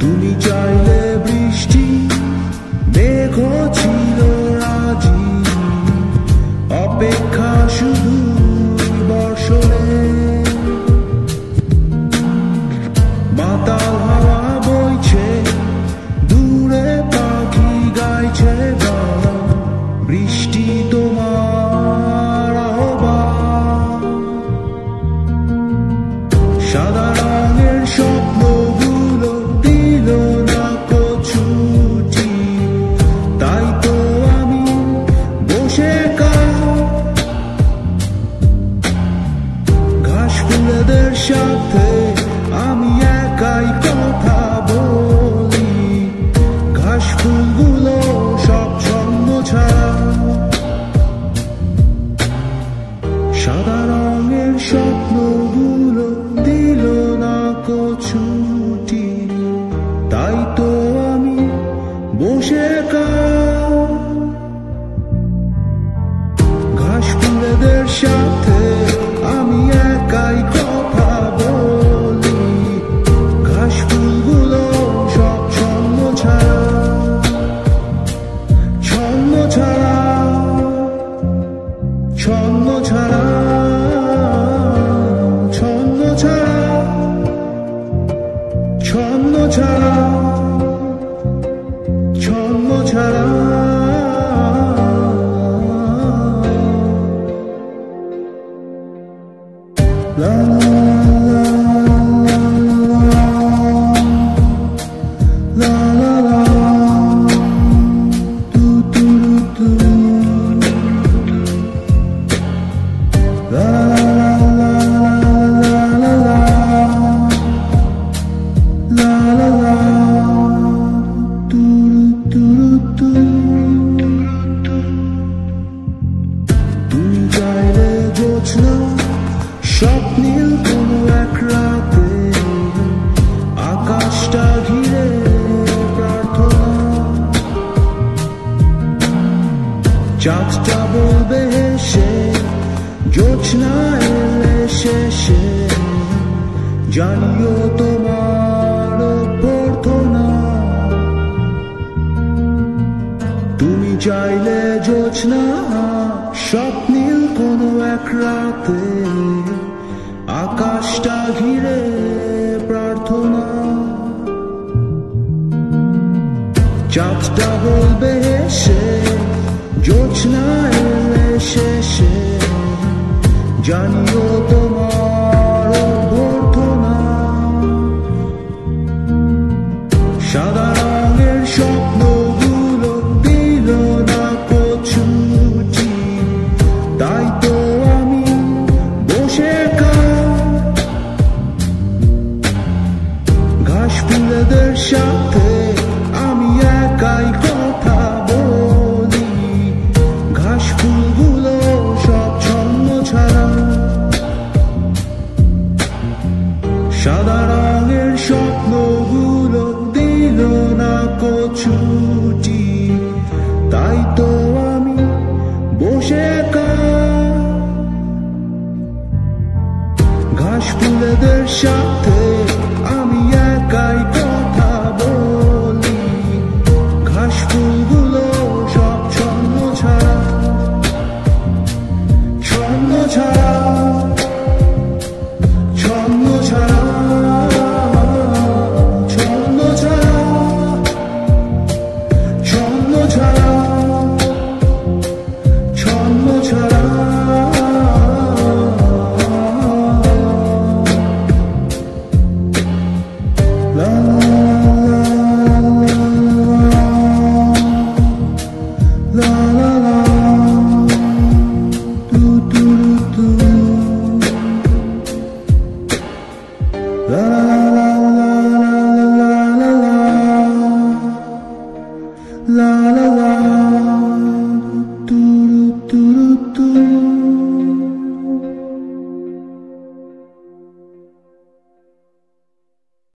তুমি চাইলে বৃষ্টি মেঘ ছিল রাজি। অপেক্ষা শুধু সাথে আমি একাই কথা বলি। ঘাস ফুলগুলো সব ছন্দ ছাড়া। সাদা রঙের স্বপ্নগুলো দিল না কচুটি। তাই তো আমি বসে ঘাস ফুলেদের সাথে চাঁদটা বলবে হেসে জোছনা এলে শেষে জানিও তোমার প্রার্থনা তুমি চাইলে জোছনা স্বপ্নিল কোনো এক রাতে আকাশটা ঘিরে প্রার্থনা চাঁদটা বলবে সে জোছনা এলে শেষে জানিও তো Aș plânge de șapte Allah